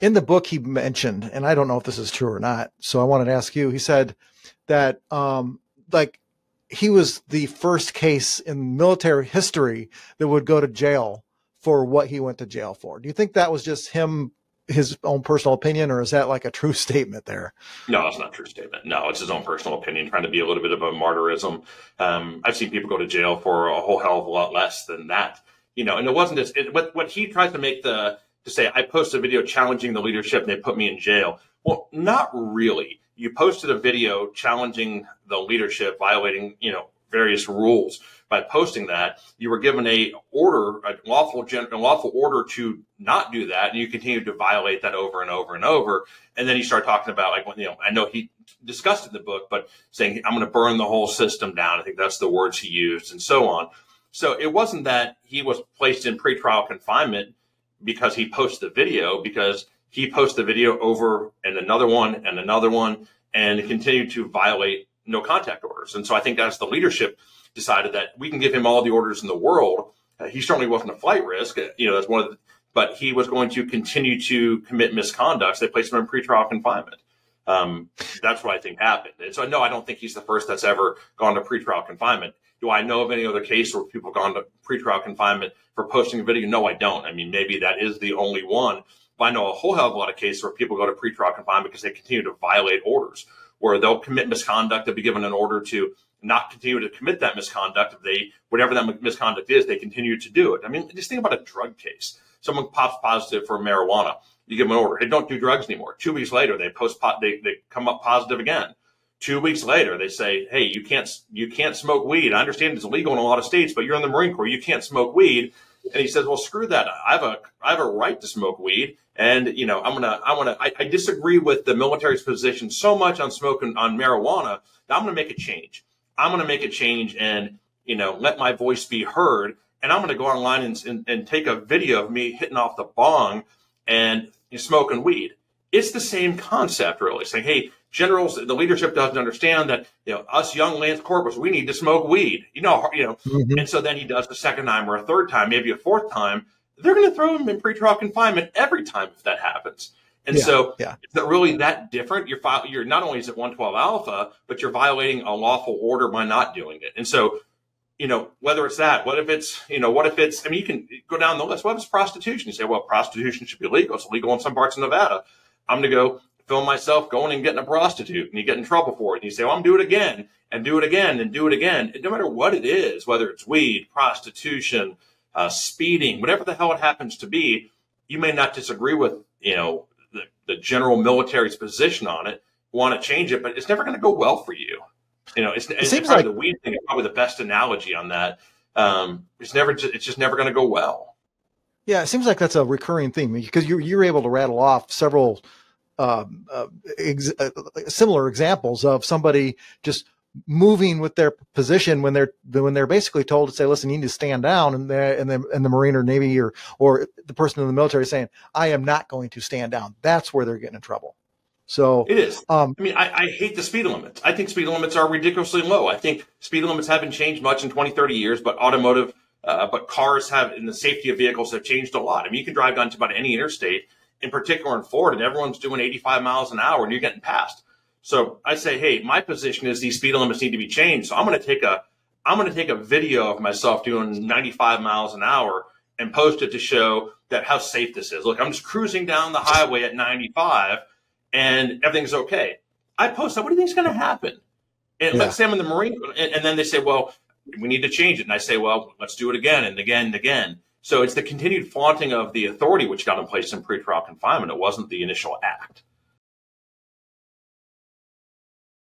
in the book he mentioned, and I don't know if this is true or not, so I wanted to ask you. He said that um, like he was the first case in military history that would go to jail for what he went to jail for. Do you think that was just him his own personal opinion, or is that like a true statement there? No, it's not a true statement. No, it's his own personal opinion, trying to be a little bit of a martyrism. Um, I've seen people go to jail for a whole hell of a lot less than that, you know. And it wasn't just it, what what he tries to make the to say. I posted a video challenging the leadership, and they put me in jail. Well, not really. You posted a video challenging the leadership, violating you know various rules by posting that, you were given a order, a lawful, a lawful order to not do that, and you continued to violate that over and over and over. And then you start talking about like, when you know, I know he discussed in the book, but saying I'm going to burn the whole system down. I think that's the words he used, and so on. So it wasn't that he was placed in pretrial confinement because he posted the video, because he posted the video over and another one and another one, and continued to violate no contact orders. And so I think that's the leadership decided that we can give him all the orders in the world. Uh, he certainly wasn't a flight risk, uh, you know, that's one of the, but he was going to continue to commit misconducts. They placed him in pretrial confinement. Um, that's what I think happened. And so, no, I don't think he's the first that's ever gone to pretrial confinement. Do I know of any other case where people have gone to pretrial confinement for posting a video? No, I don't. I mean, maybe that is the only one. But I know a whole hell of a lot of cases where people go to pretrial confinement because they continue to violate orders, where they'll commit misconduct. They'll be given an order to not continue to commit that misconduct. If they, whatever that misconduct is, they continue to do it. I mean, just think about a drug case. Someone pops positive for marijuana. You give them an order. Hey, don't do drugs anymore. Two weeks later, they post they, they come up positive again. Two weeks later, they say, Hey, you can't, you can't smoke weed. I understand it's illegal in a lot of states, but you're in the Marine Corps. You can't smoke weed. And he says, well, screw that. I have a, I have a right to smoke weed. And, you know, I'm to, I want to, I, I disagree with the military's position so much on smoking on marijuana that I'm to make a change. I'm to make a change and, you know, let my voice be heard. And I'm to go online and, and, and take a video of me hitting off the bong and smoking weed. It's the same concept, really, saying, hey, generals, the leadership doesn't understand that, you know, us young Lance Corporals, we need to smoke weed, you know, you know. Mm-hmm. And so then he does the second time or a third time, maybe a fourth time. They're going to throw him in pretrial confinement every time if that happens. And yeah, so yeah. it's not really that different. You're, you're not only is it 112 alpha, but you're violating a lawful order by not doing it. And so, you know, whether it's that, what if it's, you know, what if it's, I mean, you can go down the list. What if it's prostitution? You say, well, prostitution should be legal. It's legal in some parts of Nevada. I'm going to go film myself going and getting a prostitute and you get in trouble for it. And you say, well, I'm do it again and do it again and do it again. And no matter what it is, whether it's weed, prostitution, uh, speeding, whatever the hell it happens to be, you may not disagree with, you know, the, the general military's position on it, want to change it, but it's never going to go well for you. You know, it's, it it's seems like the weed thing is probably the best analogy on that. Um, it's never, it's just never going to go well. Yeah, it seems like that's a recurring theme because you're you're able to rattle off several uh, uh, ex- uh, similar examples of somebody just moving with their position when they're when they're basically told to say, "Listen, you need to stand down," and the and the, and the Marine or Navy or or the person in the military saying, "I am not going to stand down." That's where they're getting in trouble. So it is. Um, I mean, I, I, hate the speed limits. I think speed limits are ridiculously low. I think speed limits haven't changed much in 20, 30 years, but automotive, uh, but cars have, and the safety of vehicles have changed a lot. I mean, you can drive down to about any interstate, in particular in Florida, and everyone's doing 85 miles an hour, and you're getting passed. So I say, hey, my position is these speed limits need to be changed. So I'm going to take a I'm going to take a video of myself doing 95 miles an hour and post it to show that how safe this is. Look, I'm just cruising down the highway at 95 and everything's okay. I post that. What do you think is going to happen? And yeah. let's say I'm in the Marine, and, and then they say, well, we need to change it. And I say, well, let's do it again and again and again. So it's the continued flaunting of the authority which got in place in pretrial confinement. It wasn't the initial act.